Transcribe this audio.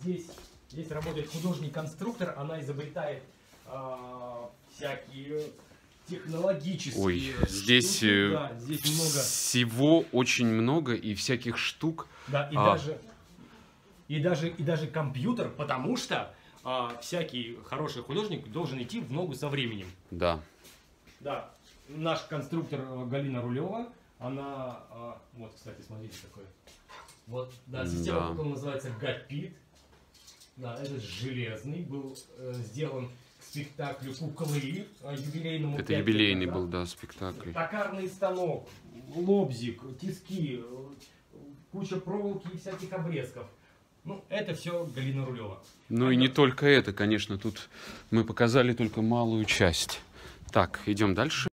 здесь, здесь работает художник-конструктор, она изобретает а, всякие технологические Ой, здесь, штуки. э, Да, здесь много. Всего очень много и всяких штук. Да, и А. даже и даже и даже компьютер, потому что а, всякий хороший художник должен идти в ногу со временем. Да. Да, наш конструктор э, Галина Рулева, она, а, вот, кстати, смотрите такой. Вот, да, система Да. называется Гапит. Да, это железный, был э, сделан к спектаклю куклы э, юбилейному. Это юбилейный назад. был, да, спектакль. Токарный станок, лобзик, тиски, э, куча проволоки и всяких обрезков. Ну, это все Галина Рулева. Ну и не только это, конечно, тут мы показали только малую часть. Так, идем дальше.